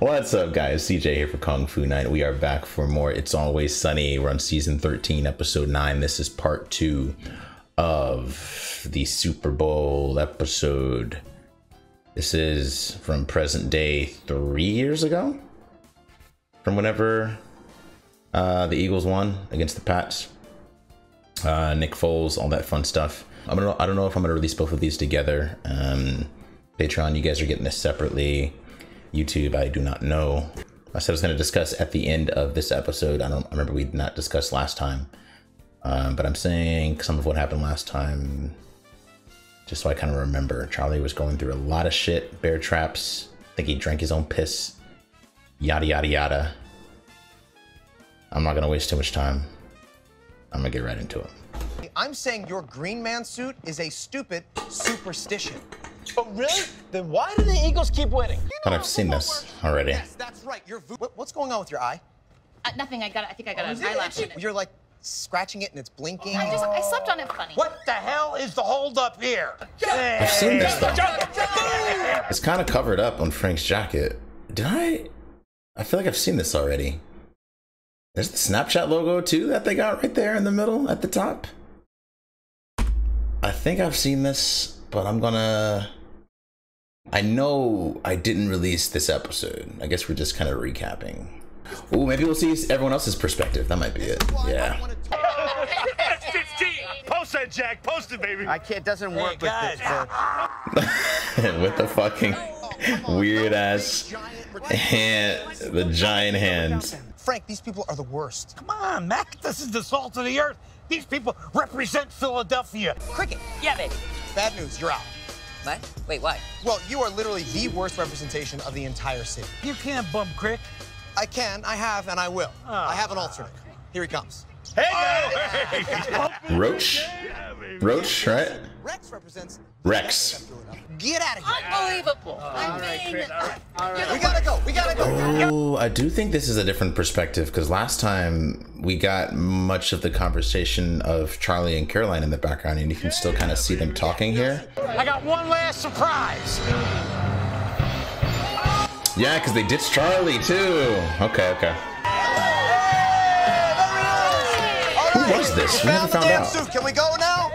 What's up, guys? CJ here for Kung Fu Night. We are back for more It's Always Sunny. We're on season 13, episode 9. This is part 2 of the Super Bowl episode. This is from present day three years ago? From whenever uh, the Eagles won against the Pats. Uh, Nick Foles, all that fun stuff. I'm gonna, I don't know if I'm gonna release both of these together. Um, Patreon, you guys are getting this separately. YouTube, I do not know. I said I was to discuss at the end of this episode. I don't I remember we did not discuss last time, um, but I'm saying some of what happened last time, just so I kind of remember. Charlie was going through a lot of shit, bear traps. I think he drank his own piss. Yada yada yada. I'm not to waste too much time. I'm going to get right into it. I'm saying your green man suit is a stupid superstition. Oh, really? Then why do the Eagles keep winning? But I've seen this already. Yes, that's right. Your vo- what, what's going on with your eye? Uh, nothing. I got. I think I got Is an it eyelash. itchy? You're like scratching it and it's blinking. I just. I slept on it funny. What the hell is the holdup here? I've seen this though. It's kind of covered up on Frank's jacket. Did I? I feel like I've seen this already. There's the Snapchat logo too that they got right there in the middle at the top. I think I've seen this, but I'm gonna. I know I didn't release this episode. I guess we're just kind of recapping. Ooh, maybe we'll see everyone else's perspective. That might be it. Yeah. That's 15. Post that, Jack. Post it, baby. I can't. Doesn't work with guys. the, the With the fucking weird ass hand, the giant hands. Frank. These people are the worst. Come on, Mac. This is the salt of the earth. These people represent Philadelphia. Cricket. Yeah, baby. Bad news. You're out. What? Wait, what? Well, you are literally the worst representation of the entire city. You can't bump Crick. I can, I have, and I will. Ah. I have an alternate. Here he comes. Hey, guys. Roach? Roach, right? Rex represents Rex. Get out of here. Unbelievable. I mean, We gotta go. We gotta go. Oh, I do think this is a different perspective because last time we got much of the conversation of Charlie and Caroline in the background, and you can still kind of see them talking here. I got one last surprise. Yeah, because they ditched Charlie too. Okay, okay. Right. was this? We never found the found damn out. suit. Can we go now?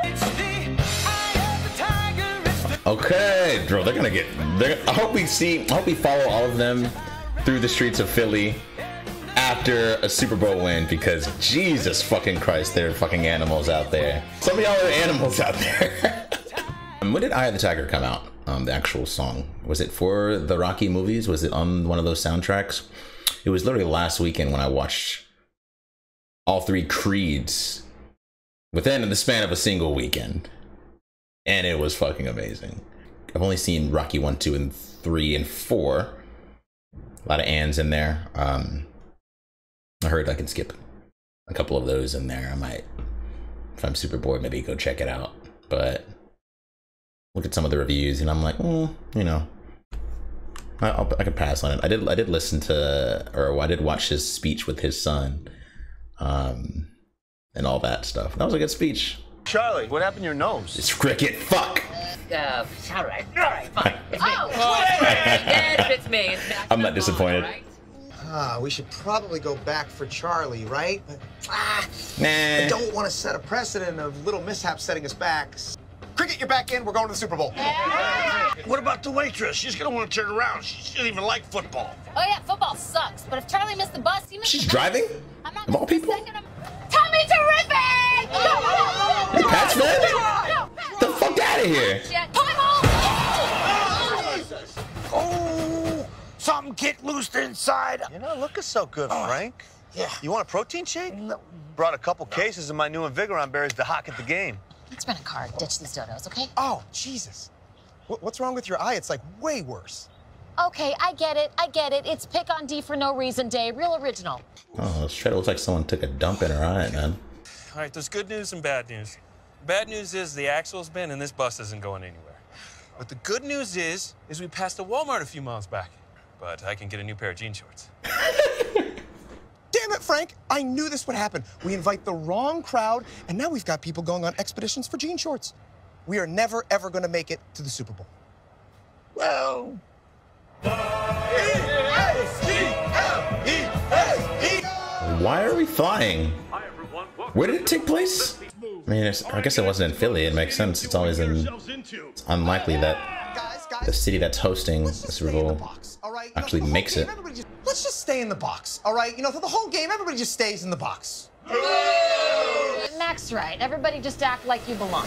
Okay, bro, they're gonna get. They're, I hope we see. I hope we follow all of them through the streets of Philly after a Super Bowl win because Jesus fucking Christ, they're fucking animals out there. Some of y'all are animals out there. Um, when did Eye of the Tiger come out? Um, the actual song was it for the Rocky movies? Was it on one of those soundtracks? It was literally last weekend when I watched all three Creeds within the span of a single weekend and it was fucking amazing. I've only seen Rocky 1, 2, and 3, and 4. A lot of ands in there. Um, I heard I can skip a couple of those in there. I might, if I'm super bored, maybe go check it out. But look at some of the reviews, and I'm like, mm, you know, I, I'll, I could pass on it. I did, I did listen to, or I did watch his speech with his son, um, and all that stuff. That was a good speech. Charlie, what happened to your nose? It's cricket. Fuck. uh, all right, all right, fine. It's me. Oh, yes, it's me. It's back I'm not disappointed. ball, all right? Ah, we should probably go back for Charlie, right? But ah, Nah. I don't want to set a precedent of little mishaps setting us back. Cricket, you're back in. We're going to the Super Bowl. What about the waitress? She's gonna want to turn around. She doesn't even like football. Oh yeah, football sucks. But if Charlie missed the bus, he missed She's the bus. Driving? I'm not Of all missing a people? second Tommy terrific! No, no, no, You Pats fan? no, The fuck out of here. Shit. Time! Oh, something get loose inside. You're not looking so good, oh, Frank. Yeah. You want a protein shake? Brought a couple cases of my new Invigoron berries to hock at the game. Let's rent a car. Ditch these dodos, okay? Oh, Jesus. What's wrong with your eye? It's like way worse. Okay, I get it. I get it. It's pick on D for no reason day. Real original. Oh, straight looks like someone took a dump in her eye, man. All right, there's good news and bad news. Bad news is the axle's been and this bus isn't going anywhere. But the good news is, is we passed a Walmart a few miles back. But I can get a new pair of jean shorts. Damn it, Frank, I knew this would happen. We invite the wrong crowd, and now we've got people going on expeditions for jean shorts. We are never, ever going to make it to the Super Bowl. Well, Why are we flying? Where did it take place? I mean, it's, I guess it wasn't in Philly. It makes sense. It's always in. It's unlikely that Guys, guys, the city that's hosting the let's Super stay in the Bowl box, all right? You know, actually for the whole makes it. let's just stay in the box, all right? You know, for the whole game, everybody just stays in the box. Max, right. Everybody just act like you belong.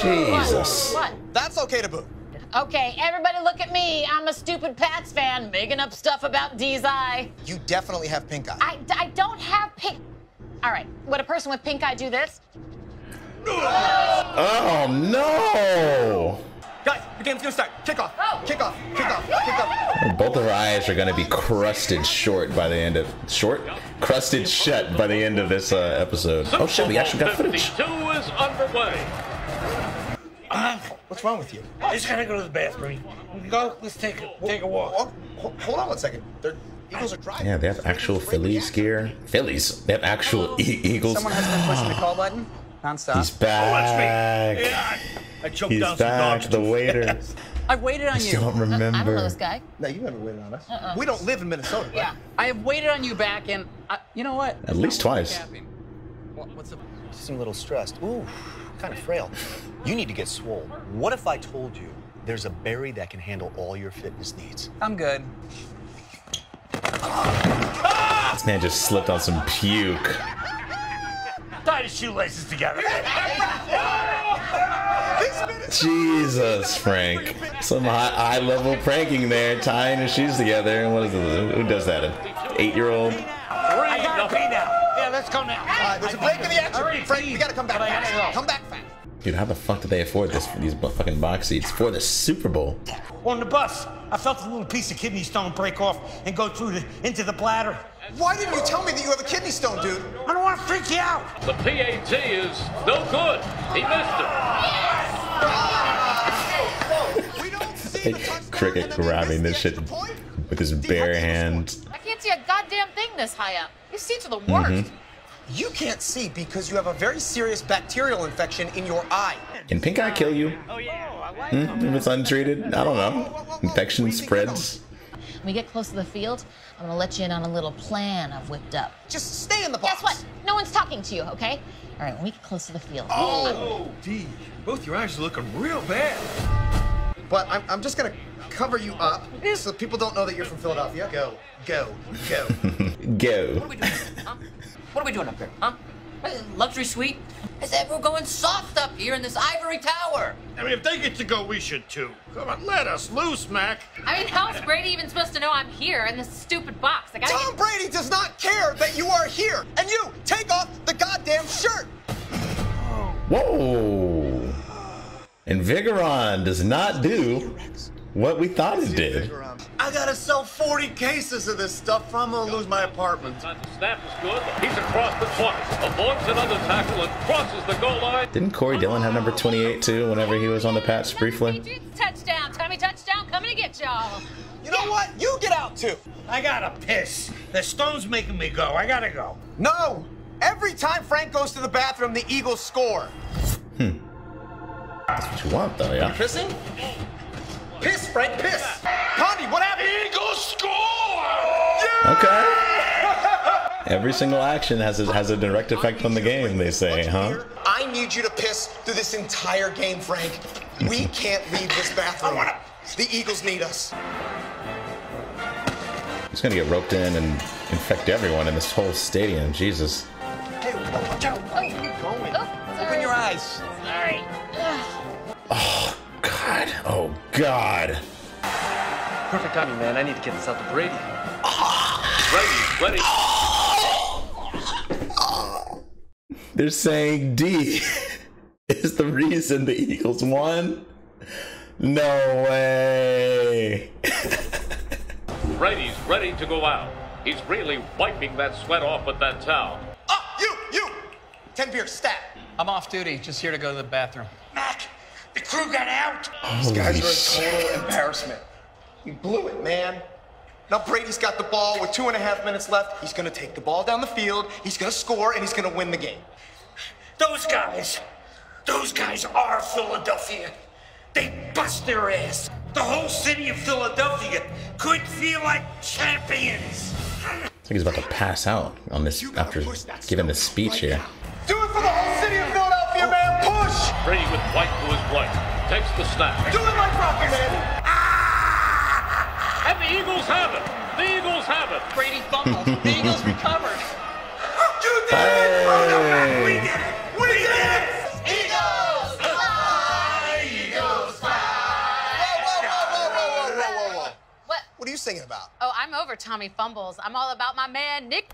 Jesus. What? That's okay to boo. Okay, everybody look at me. I'm a stupid Pats fan making up stuff about D's eye. You definitely have pink eye. I, I don't have pink. All right, would a person with pink eye do this? Oh no! Guys, the game's gonna start. Kick off. Oh. Kick off. Kick off. Kick off. Both of our eyes are gonna be crusted short by the end of short, crusted shut by the end of this uh, episode. Oh shit, we actually got footage. 52 is underway. What's wrong with you? I just gotta go to the bathroom. Go. Let's take a take a walk. Oh, hold on one second. The Eagles are driving. Yeah, they have actual Phillies gear. Phillies. They have actual e- Eagles. Someone has been pushing the call button nonstop. He's back. Yeah, I choked He's down some back. dogs. The waiter. I've waited on I you. still don't remember. I don't know this guy. No, you never waited on us. Uh-uh. We don't live in Minnesota. Right? Yeah, I have waited on you back, and I, you know what? At least twice. What, what's the? Seem a little stressed. Ooh, kind of frail. You need to get swole. What if I told you there's a berry that can handle all your fitness needs? I'm good. This man just slipped on some puke. Tie the shoelaces together. Jesus, Frank. Some high, high level pranking there, tying his shoes together. And what is it? Who does that? An eight year old? Let's go now. Uh, there's a break in the action. Hurry, Frank, please. we gotta come back But I gotta fast. go. Come back fast. Dude, how the fuck did they afford this? These fucking box seats for the Super Bowl? On the bus, I felt a little piece of kidney stone break off and go through the, into the bladder. Why didn't you tell me that you have a kidney stone, dude? I don't want to freak you out. The PAT is no good. He missed it. We don't see the touchdown, Cricket and then we grabbing this shit extra with his bare extra hand. I can't see a goddamn thing this high up. These seats are the worst. You can't see because you have a very serious bacterial infection in your eye. Can pink eye kill you? Oh, yeah. I like Hmm? If it's untreated? I don't know. Infection spreads. When we get close to the field, I'm gonna let you in on a little plan I've whipped up. Just stay in the box. Guess what? No one's talking to you, okay? All right, when we get close to the field. Oh, D. Both your eyes are looking real bad. But I'm, I'm just gonna cover you up so people don't know that you're from Philadelphia. Go, go, go. Go. What are we doing up here, huh? Luxury suite? I said we're going soft up here in this ivory tower. I mean, if they get to go, we should too. Come on, let us loose, Mac. I mean, how's Brady even supposed to know I'm here in this stupid box? I gotta Tom Brady does not care that you are here. And you, take off the goddamn shirt. Whoa. And Vigoron does not do what we thought it did. I gotta sell 40 cases of this stuff or I'm gonna lose my apartment. The snap is good. He's across the 20. Avoids another tackle and crosses the goal line. Didn't Corey Dillon have number 28 too whenever he was on the patch briefly? Touchdown, Tommy touchdown, coming to get y'all. You know what? You get out too. I gotta piss. The stone's making me go. I gotta go. No. Every time Frank goes to the bathroom, the Eagles score. Hmm. That's what you want though, yeah. Pissing? Piss, Frank, piss. Condi, what happened? Eagles score! Okay. Every single action has a, has a direct effect on the game, they say, huh? I need you to piss through this entire game, Frank. We can't leave this bathroom. The Eagles need us. He's gonna get roped in and infect everyone in this whole stadium. Jesus. Hey, watch out. Where are you going? Oh, Open your eyes. Sorry. Oh God. Oh God. Perfect timing, man. I need to get this out to Brady. Brady, ready. They're saying D is the reason the Eagles won. No way. Brady's ready to go out. He's really wiping that sweat off with that towel. Oh, you, you. Ten beers, stat. I'm off duty. Just here to go to the bathroom. Mac, the crew got out. These guys are a total embarrassment. You blew it, man. Now Brady's got the ball with two and a half minutes left. He's gonna take the ball down the field, he's gonna score, and he's gonna win the game. Those guys, those guys are Philadelphia. They bust their ass. The whole city of Philadelphia could feel like champions. I think he's about to pass out on this after giving this speech here. Do it for the whole city of Philadelphia, man! Push! Brady with white to his right. Takes the snap. Do it like Rocky, man! And the Eagles have it. The Eagles have it. Brady fumbles. the Eagles recovered. You did it! We did it! We did it! Eagles! Fly! Eagles fly! Whoa, whoa, whoa, whoa, whoa, whoa, whoa, whoa. What? What are you singing about? Oh, I'm over Tommy Fumbles. I'm all about my man, Nick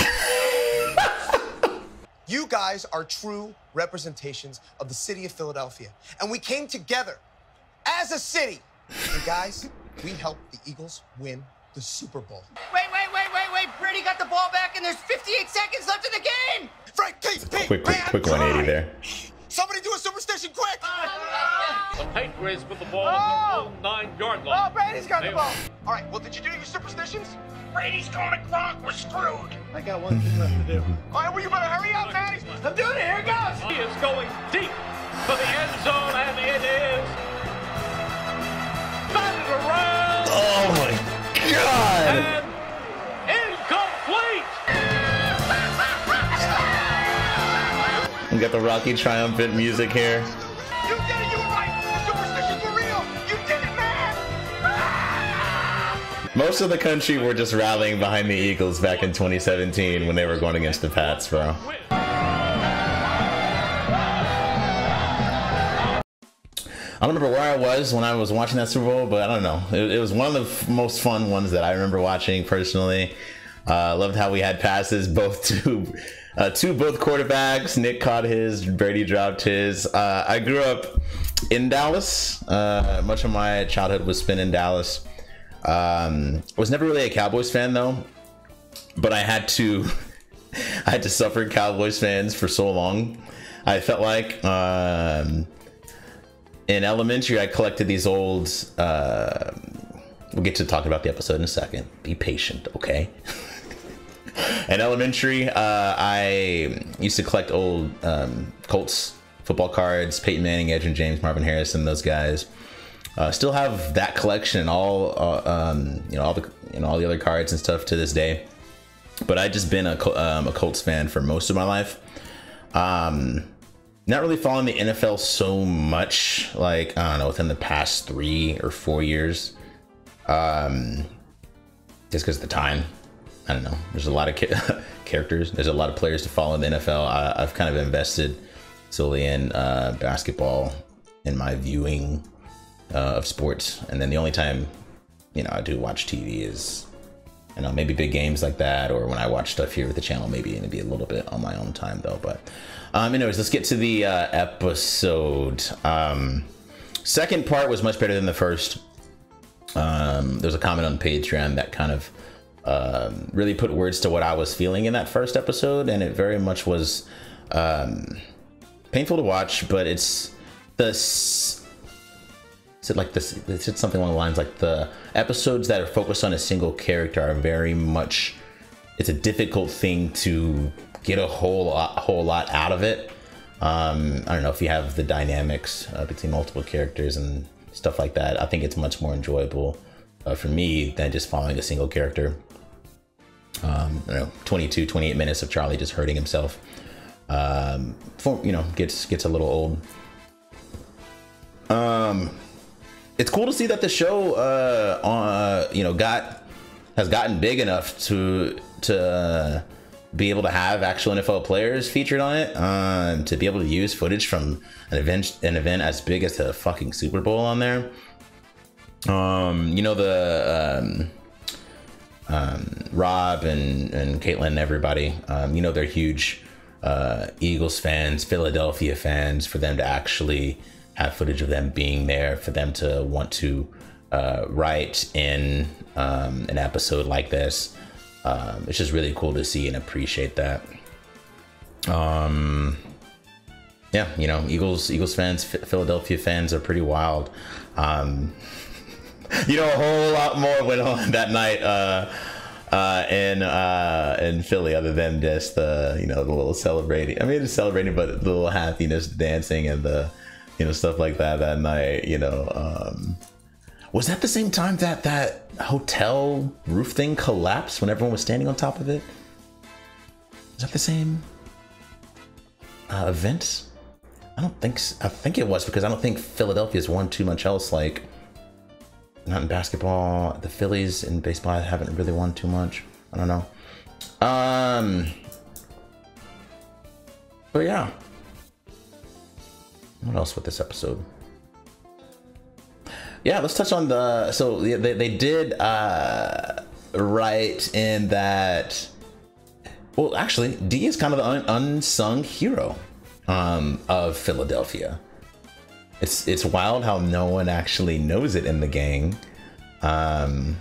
You guys are true representations of the city of Philadelphia. And we came together as a city. And guys, we helped the Eagles win the Super Bowl. Wait, wait, wait, wait, wait. Brady got the ball back and there's 58 seconds left in the game. Frank, Pete, Pete, Quick, quick, quick 180 there. Somebody do a superstition quick! The Patriots with the ball at the oh. nine-yard line. Oh, Brady's got the They- ball. All right, well, did you do your superstitions? Brady's going to Gronk. We're screwed. I got one thing left to do. All right, well, you better hurry up, man. I'm doing it. Here it goes. He is going deep for the end zone, and it is batted around Oh my god! and incomplete. We got the Rocky triumphant music here. You did it. You were right. The superstitions were real. You did it, man. Ah! Most of the country were just rallying behind the Eagles back in 2017 when they were going against the Pats, bro. I don't remember where I was when I was watching that Super Bowl, but I don't know. It, it was one of the most fun ones that I remember watching personally. Uh, loved how we had passes both to uh, to both quarterbacks. Nick caught his, Brady dropped his. Uh, I grew up in Dallas. Uh, much of my childhood was spent in Dallas. Um, was never really a Cowboys fan though, but I had to I had to suffer Cowboys fans for so long. I felt like um, in elementary I collected these old. Uh, we'll get to talk about the episode in a second. Be patient, okay? in elementary, uh, I used to collect old um, Colts football cards, Peyton Manning, Edgerrin James, Marvin Harrison, those guys. Uh, still have that collection, and all uh, um, you know, all the you know all the other cards and stuff to this day. But I just been a um, a Colts fan for most of my life. Um, not really following the NFL so much, like I don't know, within the past three or four years. Um, just because of the time. I don't know. There's a lot of ca- characters. There's a lot of players to follow in the NFL. I, I've kind of invested solely in uh, basketball in my viewing uh, of sports, and then the only time you know I do watch TV is you know maybe big games like that, or when I watch stuff here with the channel, maybe it'd be a little bit on my own time though. But um, anyways, let's get to the uh, episode. Um, second part was much better than the first. Um, there's a comment on Patreon that kind of um, really put words to what I was feeling in that first episode, and it very much was um, painful to watch. But it's the said like this. It said something along the lines like the episodes that are focused on a single character are very much. It's a difficult thing to get a whole lot, whole lot out of it. Um, I don't know if you have the dynamics uh, between multiple characters and stuff like that. I think it's much more enjoyable uh, for me than just following a single character. Um, know, 22, 28 minutes of Charlie just hurting himself. Um, for, you know, gets gets a little old. Um, it's cool to see that the show, uh, uh, you know, got has gotten big enough to to uh, be able to have actual NFL players featured on it. Um, to be able to use footage from an event an event as big as the fucking Super Bowl on there. Um, you know the um, um, Rob and and Kaitlin and everybody. Um, you know they're huge uh, Eagles fans, Philadelphia fans. For them to actually have footage of them being there, for them to want to uh, write in um, an episode like this, um, it's just really cool to see and appreciate that. Um, yeah, you know, Eagles Eagles fans, Ph- Philadelphia fans are pretty wild. Um, you know, a whole lot more went on that night uh, uh, in uh, in Philly, other than just the you know the little celebrating. I mean, it's celebrating, but the little happiness, dancing, and the you know stuff like that that night. You know, um, was that the same time that that hotel roof thing collapsed when everyone was standing on top of it? Is that the same uh, event? I don't think. I think it was because I don't think Philadelphia's won too much else. Like, not in basketball. The Phillies in baseball haven't really won too much. I don't know. Um. But yeah. What else with this episode? Yeah, let's touch on the. So they they did uh, write in that. Well, actually, D is kind of the un- unsung hero um, of Philadelphia. It's it's wild how no one actually knows it in the gang. Um,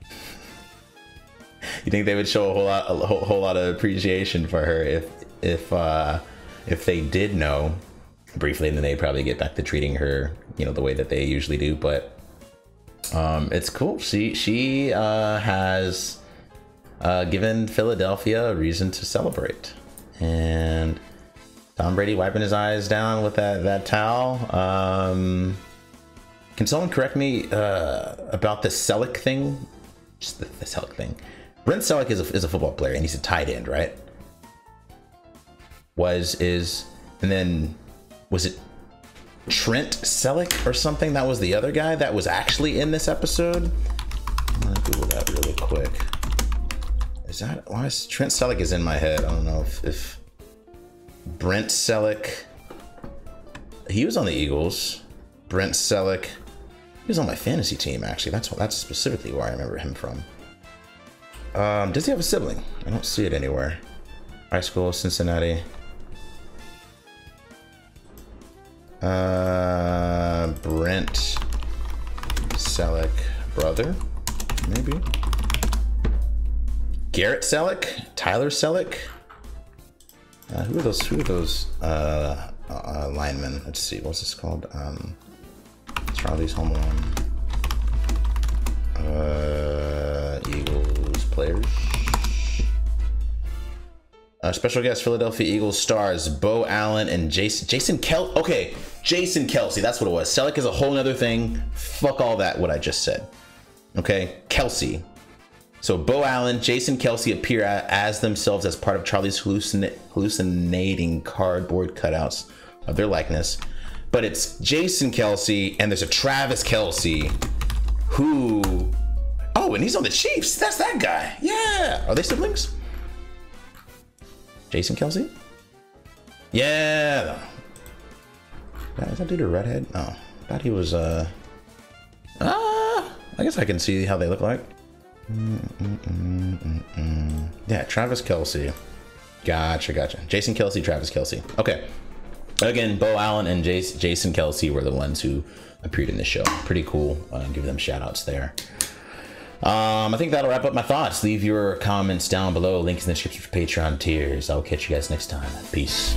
you think they would show a whole lot a whole, whole lot of appreciation for her if if uh, if they did know briefly, and then they probably get back to treating her you know the way that they usually do. But um, it's cool. She she uh, has uh, given Philadelphia a reason to celebrate, and Tom Brady wiping his eyes down with that that towel. Um, can someone correct me uh, about the Selleck thing? Just the, the Selleck thing. Brent Celek is a, is a football player and he's a tight end, right? Was is and then was it Trent Selleck or something? That was the other guy that was actually in this episode. I'm gonna Google that really quick. Is that why is Trent Selleck is in my head? I don't know if, if Brent Celek. He was on the Eagles. Brent Celek. He was on my fantasy team actually. That's that's specifically where I remember him from. Um, does he have a sibling? I don't see it anywhere. High school, Cincinnati. Uh, Brent Celek brother, maybe. Garrett Celek, Tyler Selleck. Uh, who are those? Who are those uh, uh, linemen? Let's see. What's this called? Um, Charlie's Home Alone. Uh, Eagles players. Uh, special guest Philadelphia Eagles stars Beau Allen and Jason Jason Kel. Okay, Jason Kelce. That's what it was. Selleck is a whole other thing. Fuck all that. What I just said. Okay, Kelce. So Beau Allen, Jason Kelce appear as themselves as part of Charlie's hallucin- hallucinating cardboard cutouts of their likeness. But it's Jason Kelce and there's a Travis Kelce who. Oh, and he's on the Chiefs. That's that guy. Yeah. Are they siblings? Jason Kelce? Yeah. That dude a redhead? No. Thought he was, uh. Ah! I guess I can see how they look like. Mm-mm-mm-mm-mm. Yeah, Travis Kelce. Gotcha, gotcha. Jason Kelce, Travis Kelce. Okay. Again, Beau Allen and Jason Kelce were the ones who appeared in the show. Pretty cool. Uh, give them shout outs there. Um, I think that'll wrap up my thoughts. Leave your comments down below. Links in the description for Patreon tiers. I'll catch you guys next time. Peace.